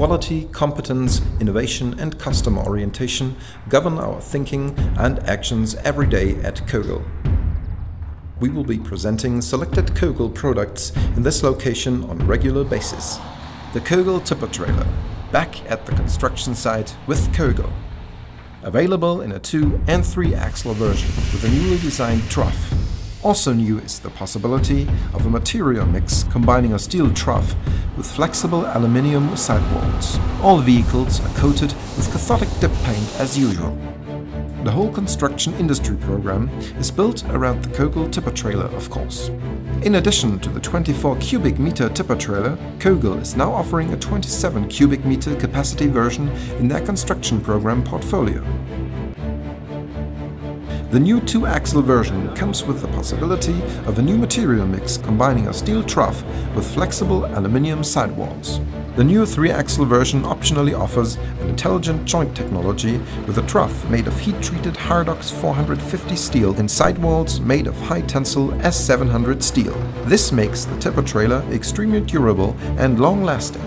Quality, competence, innovation and customer orientation govern our thinking and actions every day at Kögel. We will be presenting selected Kögel products in this location on a regular basis. The Kögel tipper trailer, back at the construction site with Kögel. Available in a 2 and 3 axle version with a newly designed trough. Also new is the possibility of a material mix combining a steel trough with flexible aluminium sidewalls. All vehicles are coated with cathodic dip paint as usual. The whole construction industry program is built around the Kögel tipper trailer, of course. In addition to the 24 cubic meter tipper trailer, Kögel is now offering a 27 cubic meter capacity version in their construction program portfolio. The new two-axle version comes with the possibility of a new material mix combining a steel trough with flexible aluminium sidewalls. The new three-axle version optionally offers an intelligent joint technology with a trough made of heat-treated Hardox 450 steel and sidewalls made of high-tensile S700 steel. This makes the tipper trailer extremely durable and long-lasting.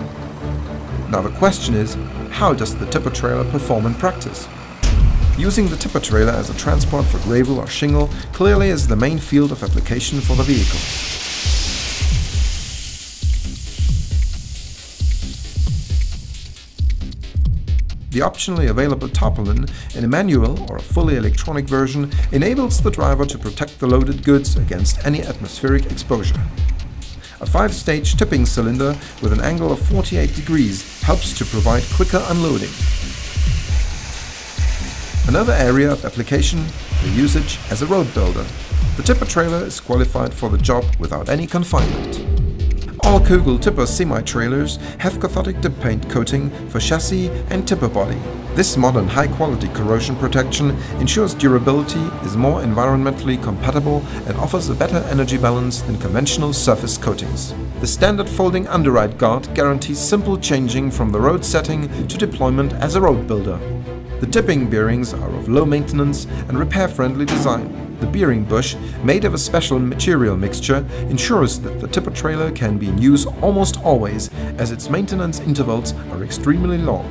Now the question is, how does the tipper trailer perform in practice? Using the tipper trailer as a transport for gravel or shingle clearly is the main field of application for the vehicle. The optionally available tarpaulin in a manual or a fully electronic version enables the driver to protect the loaded goods against any atmospheric exposure. A five-stage tipping cylinder with an angle of 48 degrees helps to provide quicker unloading. Another area of application, the usage as a road builder. The tipper trailer is qualified for the job without any confinement. All Kögel tipper semi-trailers have cathodic dip paint coating for chassis and tipper body. This modern high-quality corrosion protection ensures durability, is more environmentally compatible and offers a better energy balance than conventional surface coatings. The standard folding underride guard guarantees simple changing from the road setting to deployment as a road builder. The tipping bearings are of low maintenance and repair-friendly design. The bearing bush, made of a special material mixture, ensures that the tipper trailer can be in use almost always, as its maintenance intervals are extremely long.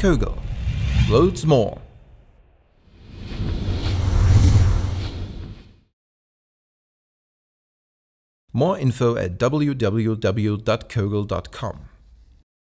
Kögel. Loads more. More info at www.kogel.com.